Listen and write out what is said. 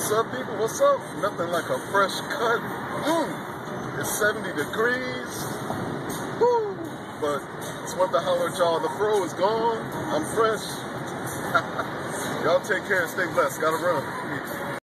What's up, people? What's up? Nothing like a fresh cut. Mm. It's 70 degrees. Woo. But it's one the holler at y'all. The fro is gone. I'm fresh. y'all take care and stay blessed. Gotta run.